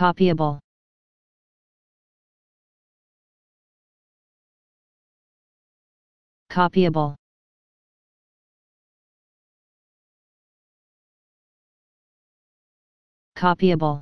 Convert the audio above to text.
Copyable. Copyable. Copyable.